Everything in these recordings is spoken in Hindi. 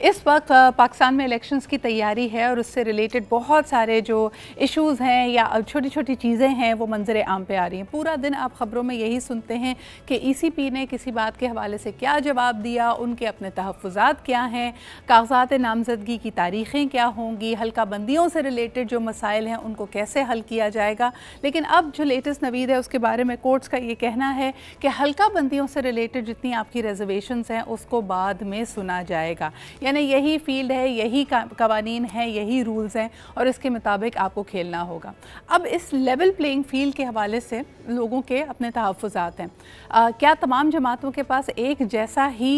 इस वक्त पाकिस्तान में इलेक्शंस की तैयारी है और उससे रिलेटेड बहुत सारे जो इश्यूज़ हैं या छोटी छोटी चीज़ें हैं, वो मंजर आम पे आ रही हैं। पूरा दिन आप ख़बरों में यही सुनते हैं कि ईसीपी ने किसी बात के हवाले से क्या जवाब दिया, उनके अपने तहफ़ात क्या हैं, कागजात नामजदगी की तारीख़ें क्या होंगी हल्का बंदियों से रिलेटेड जो मसाइल हैं, उनको कैसे हल किया जाएगा? लेकिन अब जो लेटेस्ट नवीद है, उसके बारे में कोर्ट्स का ये कहना है कि हल्का बंदियों से रिलेटेड जितनी आपकी रिजर्वेशन हैं, उसको बाद में सुना जाएगा। यानी यही फ़ील्ड है यही कवानीन है यही रूल्स हैं और इसके मुताबिक आपको खेलना होगा। अब इस लेवल प्लेइंग फ़ील्ड के हवाले से लोगों के अपने तहफ़ात हैं। आ, क्या तमाम जमातों के पास एक जैसा ही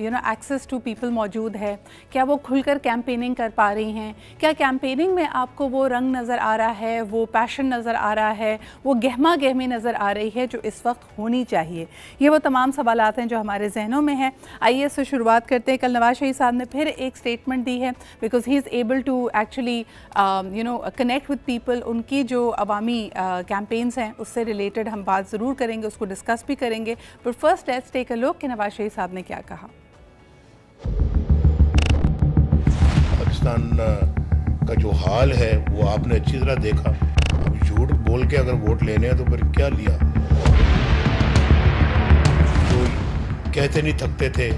you know access to people मौजूद है? क्या वो खुलकर कैंपेनिंग कर पा रही हैं? क्या कैंपेनिंग में आपको वो रंग नज़र आ रहा है वो पैशन नज़र आ रहा है वो गहमा गहमी नज़र आ रही है जो इस वक्त होनी चाहिए? ये वो तमाम सवाल हैं जो हमारे जहनों में हैं। आइए इससे शुरुआत करते हैं। कल नवाज़ शरीफ साहब ने फिर एक स्टेटमेंट दी है because he is able to actually you know connect with people उनकी जो अवामी कैंपेन्स uh, हैं उससे रिलेटेड हम बात ज़रूर करेंगे उसको डिस्कस भी करेंगे। But first let's take a look कि नवाज़ शरीफ साहब ने क्या कहा। पाकिस्तान uh, का जो हाल है वो आपने अच्छी तरह देखा। अब झूठ बोल के अगर वोट लेने हैं तो फिर क्या लिया? तो कहते नहीं थकते थे।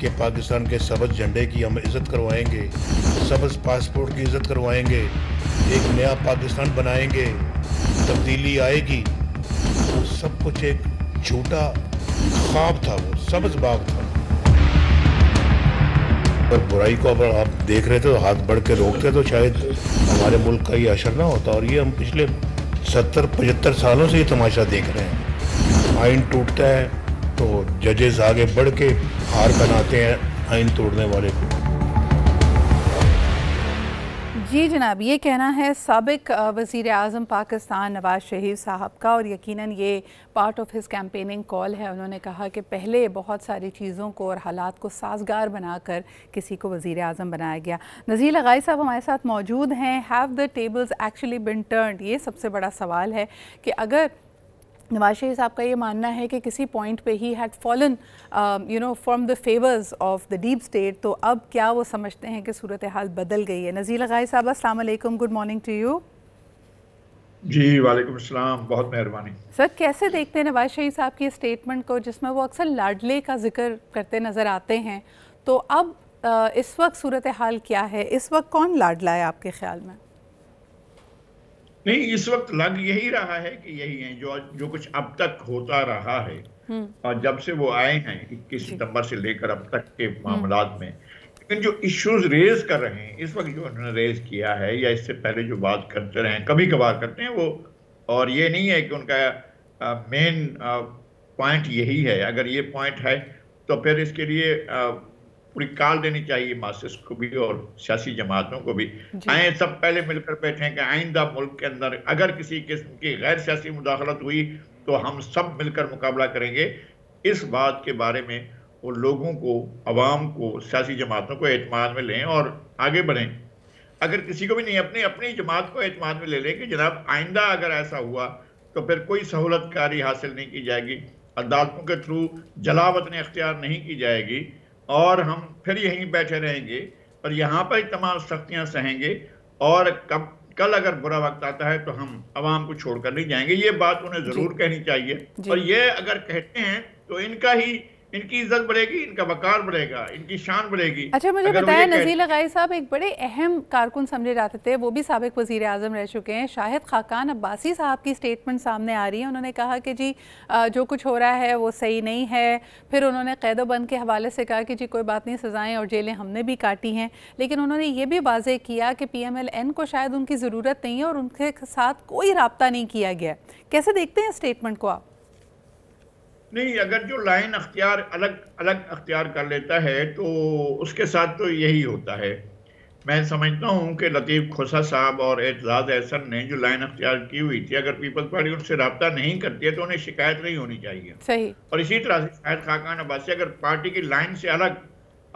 कि पाकिस्तान के सबज झंडे की हम इज़्ज़त करवाएँगे, सबज पासपोर्ट की इज़्ज़त करवाएँगे, एक नया पाकिस्तान बनाएँगे, तब्दीली आएगी। वो सब कुछ एक झूठा ख्वाब था, वो सबज बाग था। पर बुराई को अगर आप देख रहे थे तो हाथ बढ़ के रोकते तो शायद हमारे मुल्क का ये असर ना होता। और ये हम पिछले सत्तर, पचहत्तर सालों से ये तमाशा देख रहे हैं। आइन टूटता है तो जजेस आगे बढ़ के हार बनाते हैं, आइन तोड़ने वाले को। जी जनाब, ये कहना है सबक वज़ी अजम पाकिस्तान नवाज़ शरीफ साहब का और यकीनन ये part of his campaigning call है। उन्होंने कहा कि पहले बहुत सारी चीज़ों को और हालात को साजगार बनाकर किसी को वज़ी अजम बनाया गया। नज़ीर लगाई साहब हमारे साथ मौजूद हैं। Have the tables actually been turn ये सबसे बड़ा सवाल है कि अगर नवाज़ शरीफ साहब का ये मानना है कि किसी पॉइंट पे ही had fallen you know from the favours of the deep state तो अब क्या वो समझते हैं कि सूरत हाल बदल गई है? नज़ीर गाय साहब वालेकुम गुड मॉर्निंग टू यू जी वालेकुम अस्सलाम बहुत मेहरबानी। सर कैसे देखते हैं नवाज़ शरीफ साहब की स्टेटमेंट को जिसमें वो अक्सर लाडले का ज़िक्र करते नज़र आते हैं? तो अब uh, इस वक्त सूरत हाल क्या है? इस वक्त कौन लाडला है आपके ख्याल में? नहीं इस वक्त लग यही रहा है कि यही है जो जो कुछ अब तक होता रहा है हम्म। और जब से वो आए हैं इक्कीस सितंबर से लेकर अब तक के हम्म। मामला में लेकिन जो इश्यूज़ रेज कर रहे हैं इस वक्त जो उन्होंने रेज किया है या इससे पहले जो बात करते रहे हैं कभी कभार करते हैं वो और ये नहीं है कि उनका मेन पॉइंट यही है अगर ये पॉइंट है तो फिर इसके लिए पूरी काल देनी चाहिए मासिस को भी और सियासी जमातों को भी। आए सब पहले मिलकर बैठे कि आइंदा मुल्क के अंदर अगर किसी किस्म की गैर सियासी मुदाखलत हुई तो हम सब मिलकर मुकाबला करेंगे। इस बात के बारे में वो लोगों को आवाम को सियासी जमातों को एतमाद में लें और आगे बढ़ें। अगर किसी को भी नहीं अपनी अपनी जमात को एतमाद में ले लें कि जनाब आइंदा अगर ऐसा हुआ तो फिर कोई सहूलतकारी हासिल नहीं की जाएगी। अदालतों के थ्रू जलावत ने अख्तियार नहीं की जाएगी। और हम फिर यहीं बैठे रहेंगे पर यहाँ पर ही तमाम सख्तियाँ सहेंगे और कब कल अगर बुरा वक्त आता है तो हम आवाम को छोड़कर नहीं जाएँगे। ये बात उन्हें ज़रूर कहनी चाहिए। और ये अगर कहते हैं तो इनका ही इनकी इज़्ज़त बढ़ेगी इनका वकार बढ़ेगा इनकी शान बढ़ेगी। अच्छा मुझे बताया नजीर लगाई साहब एक बड़े अहम कारकुन समझे जाते थे वो भी सबक वज़ीर आज़म रह चुके हैं। शाहिद खाकान अब्बासी साहब की स्टेटमेंट सामने आ रही है। उन्होंने कहा कि जी जो कुछ हो रहा है वो सही नहीं है। फिर उन्होंने कैदोबंद के हवाले से कहा कि जी कोई बात नहीं सज़ाएँ और जेलें हमने भी काटी हैं। लेकिन उन्होंने ये भी वाजे किया कि पी एम एल एन को शायद उनकी ज़रूरत नहीं है और उनके साथ कोई रबता नहीं किया गया कैसे देखते हैं स्टेटमेंट को आप? नहीं अगर जो लाइन अख्तियार अलग अलग अख्तियार कर लेता है तो उसके साथ तो यही होता है। मैं समझता हूँ कि लतीफ़ खोसा साहब और एतजाज एहसन ने जो लाइन अख्तियार की हुई थी अगर पीपल्स पार्टी उनसे रबता नहीं करती है तो उन्हें शिकायत नहीं होनी चाहिए। सही। और इसी तरह से शायद खाकान अब्बासी अगर पार्टी की लाइन से अलग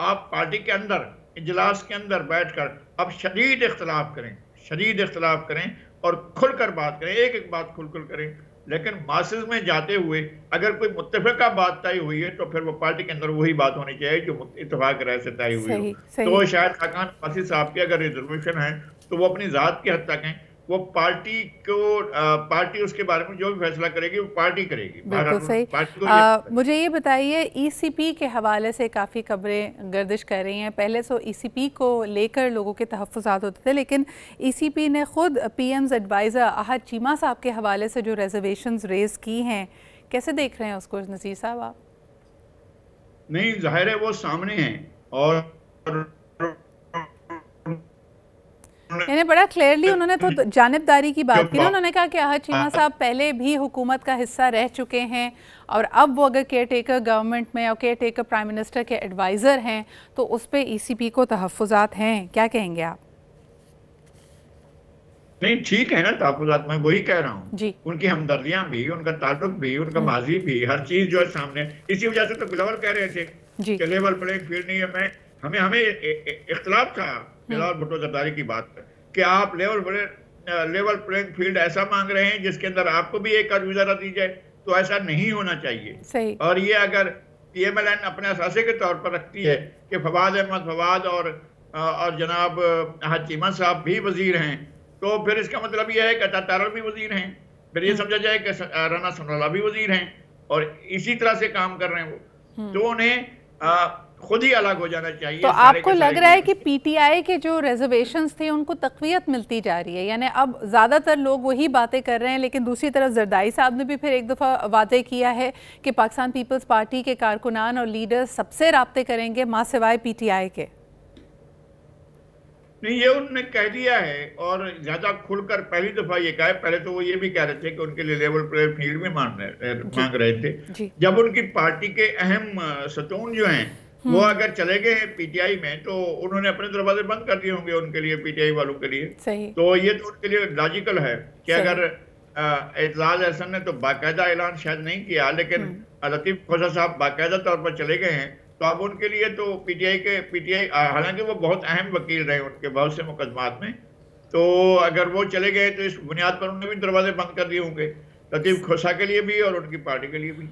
आप पार्टी के अंदर इजलास के अंदर बैठ कर अब शदीद इख्तलाफ करें शदीद इख्तलाफ करें और खुलकर बात करें एक एक बात खुल खुल करें लेकिन मासिस में जाते हुए अगर कोई मुतफ़ा बात तय हुई है तो फिर वो पार्टी के अंदर वही बात होनी चाहिए जो इतफाक राय से तय हुई हो। तो शायद खाकान मासिस साहब के अगर रिजर्वेशन है तो वो अपनी ज़ात की हद तक हैं वो पार्टी को आ, पार्टी उसके बारे में जो भी फैसला करेगी वो पार्टी करेगी। बिल्कुल सही। आ, मुझे ये बताइए ईसीपी के हवाले से काफ़ी खबरें गर्दिश कर रही हैं। पहले तो ईसीपी को लेकर लोगों के तहफ़ात होते थे लेकिन ईसीपी ने ख़ुद पीएम्स एडवाइज़र आहद चीमा साहब के हवाले से जो रेजर्वेशन रेज की हैं कैसे देख रहे हैं उसको? नज़ीर साहब आप? नहीं ज़ाहिर है वो सामने हैं और यानी बड़ा क्लियरली उन्होंने तो जानबदारी की बात की उन्होंने कहा कि आहद चीमा हाँ। साहब पहले भी हुकूमत का हिस्सा रह चुके हैं और अब वो अगर केयर टेकर गवर्नमेंट में और केयर टेकर प्राइम मिनिस्टर के एडवाइज़र हैं तो उस पर ईसीपी को तहफ़ात हैं। क्या कहेंगे आप? नहीं ठीक है ना तहफात मैं वही कह रहा हूँ। जी। उनकी हमदर्दियाँ भी उनका ताल्लुक भी उनका हम्म। माजी भी हर चीज़ जो है सामने। इसी वजह से तो बिलावल कह रहे थे लेवल प्लेइंग फ़ील्ड नहीं है। मैं हमें हमें इख्तलाफ था बिलावल हम्म। भुट्टो जरदारी की बात पर कि आप लेवल बड़े लेवल प्लेइंग फ़ील्ड ऐसा मांग रहे हैं जिसके अंदर आपको भी एक वीज़ा दी जाए तो ऐसा नहीं होना चाहिए सही और ये अगर पीएमएलएन अपने असासे के तौर पर रखती है कि फवाद अहमद फवाद और और जनाब हचीमा साहब भी वज़ीर हैं तो फिर इसका मतलब यह है कि अता भी वज़ीर हैं फिर ये हम्म। समझा जाए कि राना सनवाला भी वज़ीर हैं और इसी तरह से काम कर रहे हैं वो। तो उन्हें खुद ही अलग हो जाना चाहिए तो आपको लग रहा है कि पीटीआई के जो रिजर्वेशन थे उनको तकवीत मिलती जा रही है? यानी अब ज़्यादातर लोग वही बातें कर रहे हैं लेकिन दूसरी तरफ़ जरदाई साहब ने भी फिर एक दफ़ा वादे किया है कि पाकिस्तान पीपल्स पार्टी के कारकुनान और लीडर्स सबसे रबते करेंगे माँ सिवाय पीटीआई के। नहीं ये उनने कह दिया है और ज़्यादा खुलकर पहली दफ़ा ये कहा पहले तो वो ये भी कह रहे थे कि उनके लिए लेवल प्लेयर फ़ील्ड में मांग रहे मांग रहे थे। जब उनकी पार्टी के अहम सतून जो हैं वो हम्म। अगर चले गए हैं पीटीआई में तो उन्होंने अपने दरवाजे बंद कर दिए होंगे उनके लिए पीटीआई वालों के लिए सही। तो ये तो उनके लिए लॉजिकल है कि अगर एजाज अहसन ने तो बाकायदा ऐलान शायद नहीं किया लेकिन हम्म। लतीफ खोजा साहब बाकायदा तौर पर चले गए हैं तो अब उनके लिए तो पीटीआई के पीटीआई हालाँकि वो बहुत अहम वकील रहे उनके बहुत से मुकदमात में तो अगर वो चले गए तो इस बुनियाद पर उन्होंने भी दरवाजे बंद कर दिए होंगे लतीफ़ खोसा के लिए भी और उनकी पार्टी के लिए भी।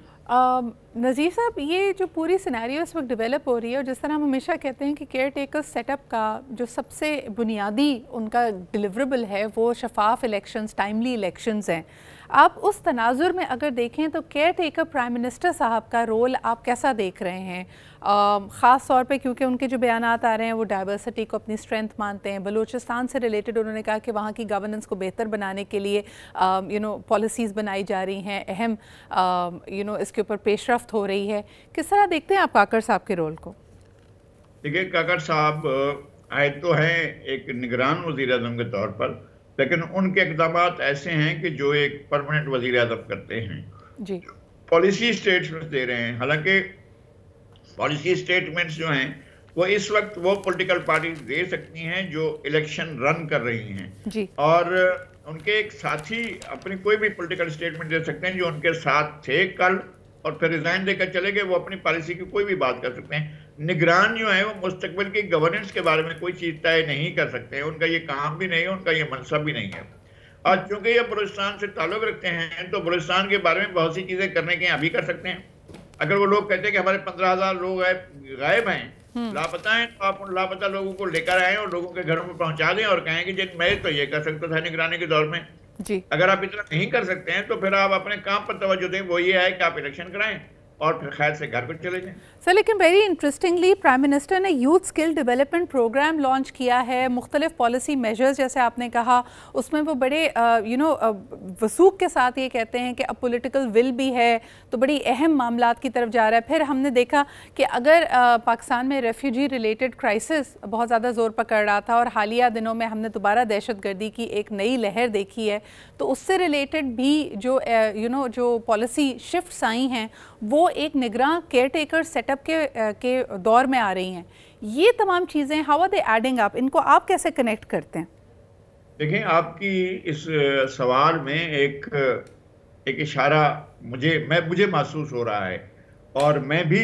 नज़ीर साहब, ये जो पूरी सिनेरियो इस वक्त डेवलप हो रही है और जिस तरह हम हमेशा कहते हैं कि केयर टेकर सेटअप का जो सबसे बुनियादी उनका डिलीवरेबल है, वो शफाफ इलेक्शंस टाइमली इलेक्शंस हैं। आप उस तनाजुर में अगर देखें तो केयर टेकर प्राइम मिनिस्टर साहब का रोल आप कैसा देख रहे हैं? ख़ास तौर पे क्योंकि उनके जो बयान आ रहे हैं, वो डाइवर्सिटी को अपनी स्ट्रेंथ मानते हैं। बलूचिस्तान से रिलेटेड उन्होंने कहा कि वहाँ की गवर्नेंस को बेहतर बनाने के लिए यू नो पॉलिसीज़ बनाई जा रही हैं। अहम यू नो इसके ऊपर पेशरफ हो रही है। किस तरह देखते हैं आप काकर साहब के रोल को? देखिए, काकर साहब आए तो हैं एक निगरान वज़ीर के तौर पर। लेकिन उनके इकदाम ऐसे हैं कि जो एक परमानेंट वज़ीर अजम करते हैं। जी। पॉलिसी स्टेटमेंट दे रहे हैं। हालाँकि पॉलिसी स्टेटमेंट्स जो हैं वो इस वक्त वो पॉलिटिकल पार्टी दे सकती हैं जो इलेक्शन रन कर रही हैं। जी। और उनके एक साथी अपनी कोई भी पॉलिटिकल स्टेटमेंट दे सकते हैं जो उनके साथ थे कल और फिर रिजाइन देकर चले गए वो अपनी पॉलिसी की कोई भी बात कर सकते हैं। निगरान जो है वो मुस्तकबिल की गवर्नेंस के बारे में कोई चीज़ तय नहीं कर सकते हैं उनका ये काम भी नहीं है उनका ये मनसब भी नहीं है। और चूँकि ये बलुस्तान से ताल्लुक रखते हैं तो बलूचिस्तान के बारे में बहुत सी चीज़ें करने के अभी कर सकते हैं। अगर वो लोग कहते हैं कि हमारे पंद्रह हज़ार लोग गायब हैं हम्म। लापता हैं तो आप उन लापता लोगों को लेकर आए और लोगों के घरों में पहुँचा दें और कहें कि जिन मैं तो ये कर सकता था निगरानी के दौर में। जी। अगर आप इतना नहीं कर सकते हैं तो फिर आप अपने काम पर तवज्जो दें वो ये है कि आप इलेक्शन कराएँ। और फिर खैर से घर को चले जाएँ। सर लेकिन वेरी इंटरेस्टिंगली प्राइम मिनिस्टर ने youth skill development programme launch किया है। मुख्तलिफ़ पॉलिसी मेजर्स जैसे आपने कहा, उसमें वो बड़े यू नो वसूख के साथ ये कहते हैं कि अब पॉलिटिकल विल भी है तो बड़ी अहम मामला की तरफ़ जा रहा है। फिर हमने देखा कि अगर पाकिस्तान में रेफ्यूजी रिलेटेड क्राइसिस बहुत ज़्यादा ज़ोर पकड़ रहा था और हालिया दिनों में हमने दोबारा दहशत गर्दी की एक नई लहर देखी है तो उससे रिलेटेड भी जो यू नो जो पॉलिसी शिफ्ट आई हैं, वो एक निगरान केयर टेकर सेटअप के के दौर में आ रही हैं। ये तमाम चीज़ें how are they adding up इनको आप कैसे कनेक्ट करते हैं? देखें आपकी इस सवाल में एक एक इशारा मुझे मैं मुझे महसूस हो रहा है। और मैं भी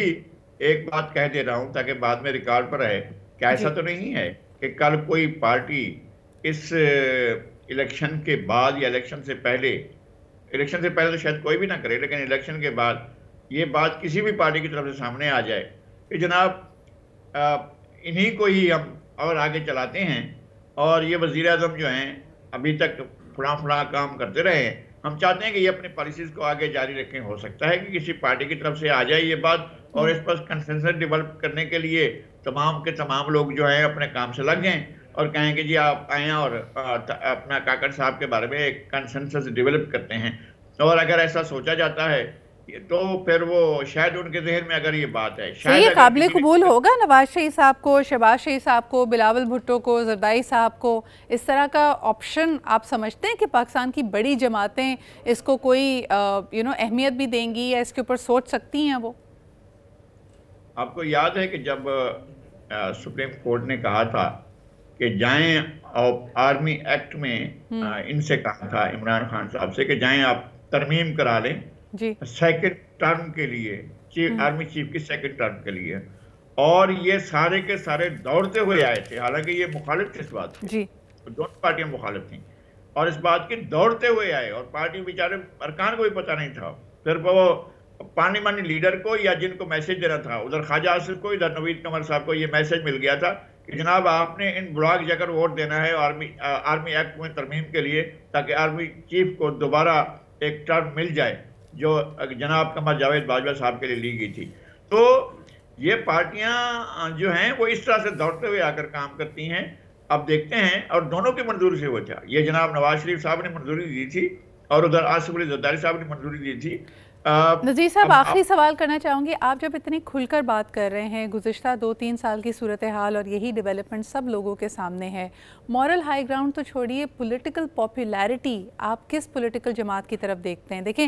एक बात कह दे रहा हूँ ताकि बाद में रिकॉर्ड पर रहे कि ऐसा तो नहीं है कि कल कोई पार्टी इस इलेक्शन के बाद या इलेक्शन से पहले इलेक्शन से पहले तो शायद कोई भी ना करे लेकिन इलेक्शन के बाद ये बात किसी भी पार्टी की तरफ़ से सामने आ जाए कि जनाब इन्हीं को ही हम और आगे चलाते हैं और ये वज़ीर अजम जो हैं, अभी तक फुड़ा फुड़ा काम करते रहे हम चाहते हैं कि ये अपनी पॉलिसीज़ को आगे जारी रखें। हो सकता है कि किसी पार्टी की तरफ़ से आ जाए ये बात और इस पर कंसेंसस डेवलप करने के लिए तमाम के तमाम लोग जो हैं, अपने काम से लग गए और कहें कि जी आप आए और अपना काकड़ साहब के बारे में एक कंसेंसस डेवलप करते हैं। और अगर ऐसा सोचा जाता है तो फिर वो शायद उनके जहन में अगर ये बात है शायद ये काबिल कबूल होगा नवाज़ शरीफ साहब को शहबाज शरीफ साहब को बिलावल भुट्टो को जरदाई साहब को इस तरह का ऑप्शन आप समझते हैं कि पाकिस्तान की बड़ी जमातें इसको कोई यू नो अहमियत भी देंगी या इसके ऊपर सोच सकती हैं वो आपको याद है कि जब आ, सुप्रीम कोर्ट ने कहा था कि जाएँ और आर्मी एक्ट में हम्म। इनसे कहा था इमरान खान साहब से कि जाएँ आप तरमीम करा लें सेकंड टर्म के लिए चीफ। आर्मी चीफ की सेकंड टर्म के लिए। और ये सारे के सारे दौड़ते हुए आए थे। हालाँकि ये मुखालिफ थे इस बात जी। दोनों पार्टियाँ मुखालिफ थी। और इस बात की दौड़ते हुए आए। और पार्टी बेचारे अरकान को भी पता नहीं था। फिर वो पार्लिमानी लीडर को या जिनको मैसेज देना था। उधर ख्वाजा आसिफ को इधर नवीद कमर साहब को ये मैसेज मिल गया था कि जनाब आपने इन ब्लॉक जाकर वोट देना है आर्मी आ, आर्मी एक्ट में तरमीम के लिए ताकि आर्मी चीफ को दोबारा एक टर्म मिल जाए। जो जनाब कमर जावेद बाजवा साहब के लिए ली गई थी। तो ये पार्टियाँ जो हैं, वो इस तरह से दौड़ते हुए आकर काम करती हैं। अब देखते हैं, और दोनों की मंजूरी से था ये जनाब नवाज़ शरीफ साहब ने मंजूरी दी थी, और उधर आसिफ अली जद्दारी साहब ने मंजूरी दी थी। नज़ीर साहब आखिरी सवाल करना चाहूँगी। आप जब इतनी खुलकर बात कर रहे हैं गुज्त दो तीन साल की सूरत हाल और यही डेवलपमेंट सब लोगों के सामने है मॉरल हाई ग्राउंड तो छोड़िए पॉलिटिकल पॉपुलैरिटी आप किस पॉलिटिकल जमात की तरफ़ देखते हैं? देखें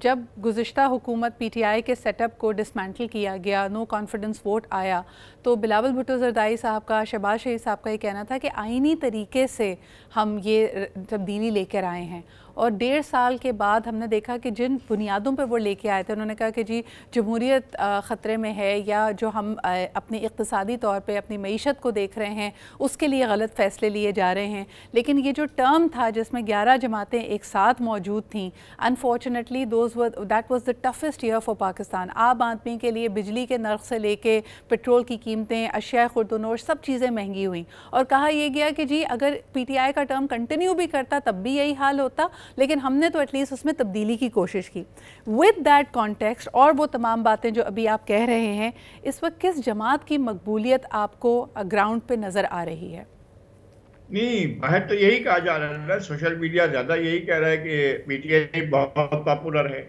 जब गुज्त हुकूमत पीटीआई के सेटअप को डिसमेंटल किया गया नो कॉन्फिडेंस वोट आया तो बिलावल भुटो जरदाई साहब का शहबाज शरीफ साहब का ये कहना था कि आइनी तरीके से हम ये तब्दीली लेकर आए हैं। और डेढ़ साल के बाद हमने देखा कि जिन बुनियादों पर वो लेके आए थे, उन्होंने कहा कि जी जमहूरीत ख़तरे में है या जो हम अपनी इकतसादी तौर पर अपनी मीशत को देख रहे हैं, उसके लिए गलत फ़ैसले लिए जा रहे हैं। लेकिन ये जो टर्म था जिसमें ग्यारह जमातें एक साथ मौजूद थी unfortunately those that was the toughest year for Pakistan. आम आदमी के लिए बिजली के नर्ख से लेके पेट्रोल की कीमतें, अशिया खुर्दनोश सब चीज़ें महँगी हुई। और कहा यह गया कि जी, अगर पी टी आई का टर्म कंटिन्यू भी करता, तब भी यही हाल होता। लेकिन हमने तो एटलीस्ट उसमें तब्दीली की कोशिश की। विद दैट कॉन्टेक्स्ट और वो तमाम बातें जो अभी आप कह रहे हैं, इस वक्त किस जमात की मकबूलियत आपको ग्राउंड पे नज़र आ रही है? नहीं, बाहर तो यही कहा जा रहा है सोशल मीडिया ज़्यादा यही कह रहा है कि पीटीआई बहुत पॉपुलर है।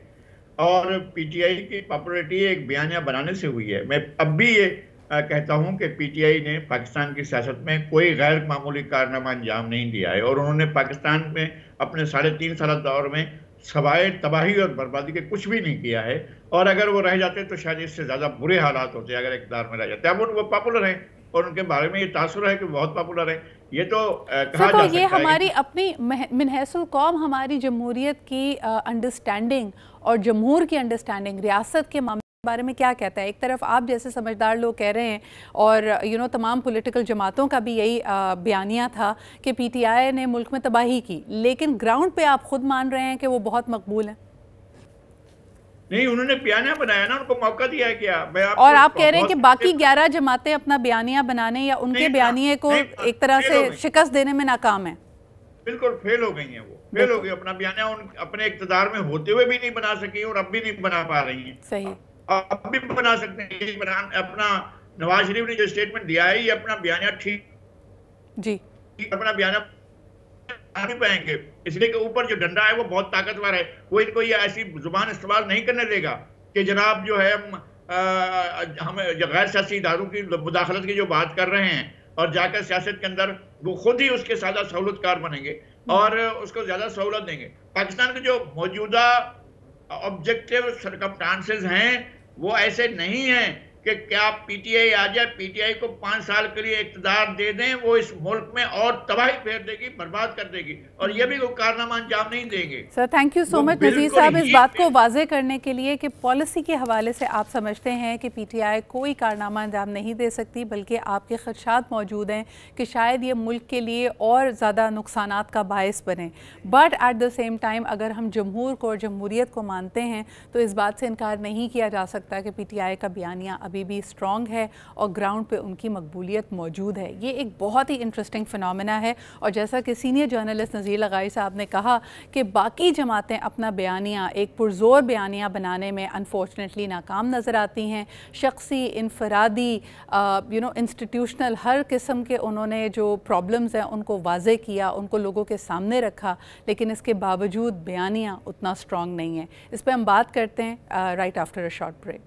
और पीटीआई की पॉपुलरिटी एक बयानिया बनाने से हुई है। मैं अब भी ये कहता हूँ कि पीटीआई ने पाकिस्तान की सियासत में कोई गैर मामूली कारनामा अंजाम नहीं दिया है और उन्होंने पाकिस्तान में अपने साढ़े तीन साल दौर में सवाए तबाही और बर्बादी के कुछ भी नहीं किया है। और अगर वो रह जाते तो शायद इससे ज़्यादा बुरे हालात होते अगर इकदार में रह जाते। अब वो पॉपुलर हैं और उनके बारे में ये तासुर है कि बहुत पॉपुलर है। ये तो कहा तो ये हमारी अपनी मिनहसुल कौम हमारी जमहूरियत की अंडरस्टैंडिंग और जमहूर की अंडरस्टैंडिंग रियासत के मामले बारे में क्या कहता है? एक तरफ़ आप जैसे समझदार लोग कह रहे हैं और यू नो तमाम पॉलिटिकल जमातों का भी यही बयानिया था कि पीटीआई ने मुल्क में तबाही की। लेकिन ग्राउंड पे आप खुद मान रहे हैं कि वो बहुत मकबूल हैं? नहीं उन्होंने बयानिया बनाया ना उनको मौका दिया क्या? मैं और आप कह रहे हैं कि बाकी ग्यारह जमातें अपना बयानिया बनाने या उनके बयानिए को एक तरह से शिकस्त देने में नाकाम है। बिल्कुल फेल हो गई है वो। फेल हो गई अपना बयानिया उन अपने इकतदार में होते हुए भी नहीं बना सकी और अब भी नहीं बना पा रही है। सही। आप भी बना सकते हैं। बना अपना नवाज़ शरीफ ने जो स्टेटमेंट दिया है ये अपना बयानिया ठीक जी। अपना बयानिया नहीं पाएँगे इसलिए कि ऊपर जो डंडा है वो बहुत ताकतवर है। वो इनको ये ऐसी ज़ुबान इस्तेमाल नहीं करने देगा कि जनाब जो है हम हम गैर सियासी इदारों की मुदाखलत की जो बात कर रहे हैं और जाकर सियासत के अंदर वो खुद ही उसके ज़्यादा सहूलतकार बनेंगे और उसको ज़्यादा सहूलत देंगे। पाकिस्तान के जो मौजूदा ऑब्जेक्टिव सरकमटांसेस हैं वो ऐसे नहीं हैं कि क्या पीटीआई आ जाए? पीटीआई को पाँच साल के लिए इकतदार दे दें वो इस मुल्क में और तबाही फेर देगी बर्बाद कर देगी और ये भी वो कारनामा अंजाम नहीं देंगे। Sir thank you so much Nazir साहब इस बात को वाजे करने के लिए कि पॉलिसी के हवाले से आप समझते हैं कि पीटीआई कोई कारनामा अंजाम नहीं दे सकती बल्कि आपके खदशात मौजूद हैं कि शायद ये मुल्क के लिए और ज़्यादा नुकसान का बायस बने। But at the same time अगर हम जमहूर को और जमहूरीत को मानते हैं तो इस बात से इनकार नहीं किया जा सकता कि पी टी आई का बयानिया अभी भी स्ट्रॉन्ग है और ग्राउंड पे उनकी मकबूलियत मौजूद है। ये एक बहुत ही इंटरेस्टिंग फिनमिना है और जैसा कि सीनियर जर्नलिस्ट नज़ीर लगाई साहब ने कहा कि बाकी जमातें अपना बयानिया, एक पुरजोर बयानिया बनाने में अनफॉर्चुनेटली नाकाम नज़र आती हैं। शख्सी, इनफरादी यू नो इंस्टीट्यूशनल हर किस्म के उन्होंने जो प्रॉब्लम्स हैं उनको वाजे किया, उनको लोगों के सामने रखा, लेकिन इसके बावजूद बयानिया उतना स्ट्रॉन्ग नहीं है। इस पर हम बात करते हैं right after a short break